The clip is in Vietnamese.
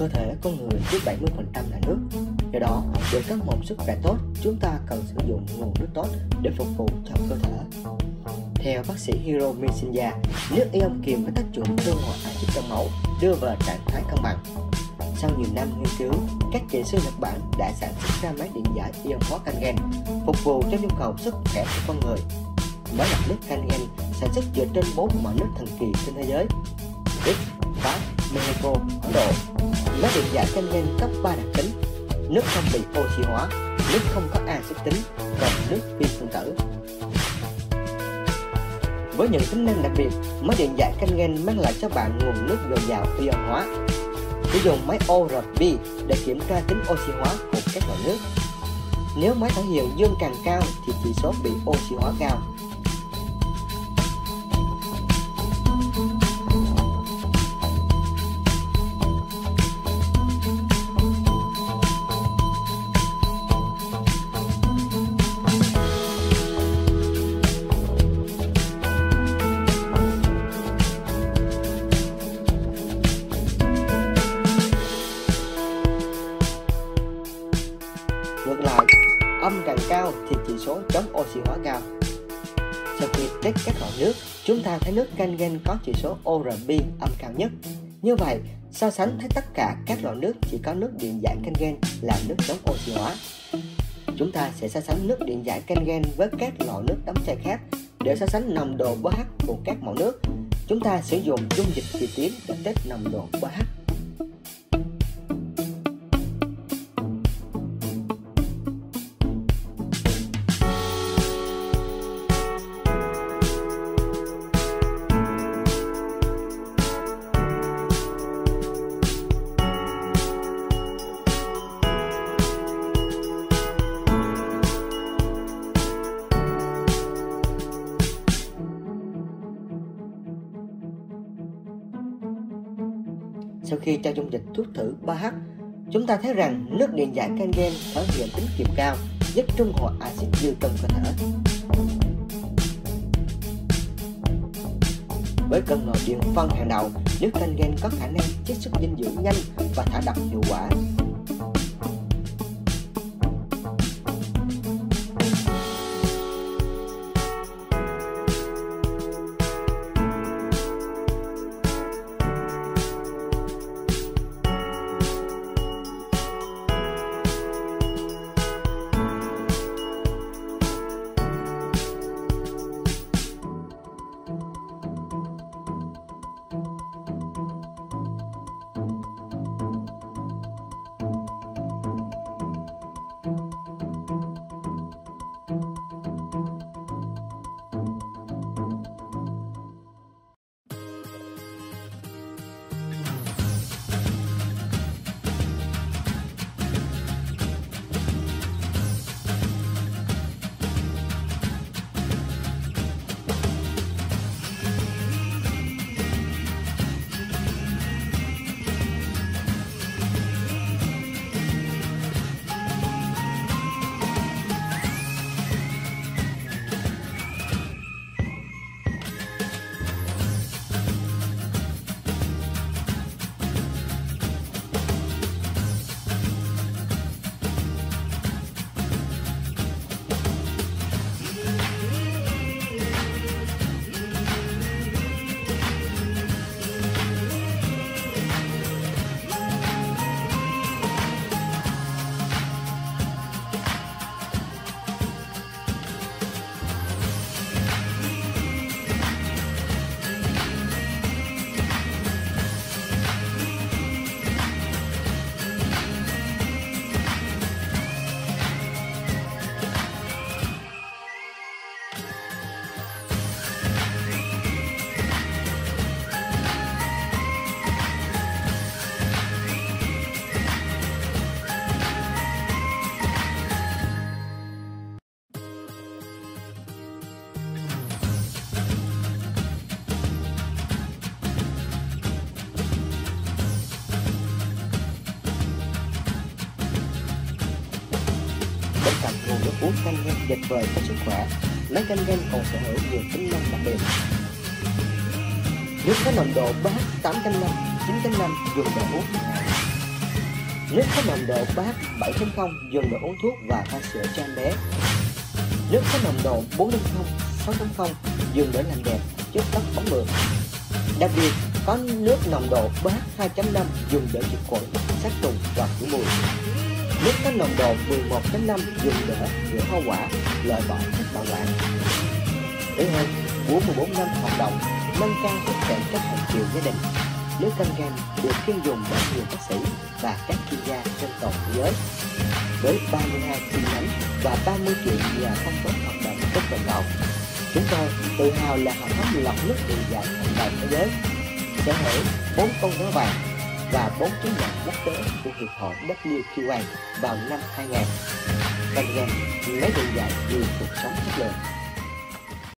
cơ thể con người chiếm 70% là nước. Do đó, để có một sức khỏe tốt, chúng ta cần sử dụng nguồn nước tốt để phục vụ cho cơ thể. Theo bác sĩ Hiro Mishinya, nước ion kiềm có tác dụng trung hòa axit trong máu, đưa vào trạng thái cân bằng. Sau nhiều năm nghiên cứu, các kỹ sư Nhật Bản đã sản xuất ra máy điện giải ion hóa Kangen, phục vụ cho nhu cầu sức khỏe của con người. Máy lọc nước Kangen sản xuất dựa trên bốn mỏ nước thần kỳ trên thế giới: Đức, Pháp, Mexico, Ấn Độ. Máy điện giải cangen cấp 3 đặc tính: nước không bị oxy hóa, nước không có axit tính và nước phi phân tử. Với những tính năng đặc biệt, máy điện giải cangen mang lại cho bạn nguồn nước dồi dào ion hóa sử dụng máy ORB để kiểm tra tính oxy hóa của các loại nước. Nếu máy thể hiện dương càng cao thì chỉ số bị oxy hóa cao. Ngược lại, âm càng cao thì chỉ số chống oxy hóa cao. Sau khi test các loại nước, chúng ta thấy nước Kangen có chỉ số ORB âm cao nhất. Như vậy, so sánh thấy tất cả các loại nước chỉ có nước điện giải Kangen là nước chống oxy hóa. Chúng ta sẽ so sánh nước điện giải Kangen với các loại nước đóng chai khác để so sánh nồng độ pH của các mẫu nước. Chúng ta sử dụng dung dịch kỳ tiến để test nồng độ pH. Sau khi cho dung dịch thuốc thử 3H, chúng ta thấy rằng nước điện giải cangen thể hiện tính kiềm cao, giúp trung hòa axit dư trong cơ thể. Với cân nội điện phân hàng đầu, nước cangen có khả năng chiết xuất dinh dưỡng nhanh và thả độc hiệu quả. Nước uống canh gen tuyệt vời cho sức khỏe, Lấy canh gen còn sở hữu nhiều tính năng đặc biệt. Nước có nồng độ pH 8.5, 9.5 dùng để uống hàng ngày. Nước có nồng độ pH 7.0 dùng để uống thuốc và pha sữa cho em bé. Nước có nồng độ 4.0, 6.0 dùng để làm đẹp, chất tóc bóng mượt. Đặc biệt, có nước nồng độ pH 2.5 dùng để diệt khuẩn, sát trùng và khử mùi. Nước có nồng độ 11.5 dùng để rửa hoa quả, loại bỏ các bảo quản. Thứ hai, của 14 năm hoạt động, nâng cao sức khỏe các thành viên gia đình. Nước canh gan được chuyên dùng bởi nhiều bác sĩ và các chuyên gia trên toàn thế giới. Với 32 chi nhánh và 30 triệu nhà công tốt hoạt động cấp cộng đồng, chúng tôi tự hào là hệ thống lọc nước điện giải hàng đầu thế giới sở hữu bốn con cá vàng và bốn chứng nhận quốc tế của Hiệp hội WQA vào năm 2000. Canh gan lấy được giải vì cuộc sống chất lượng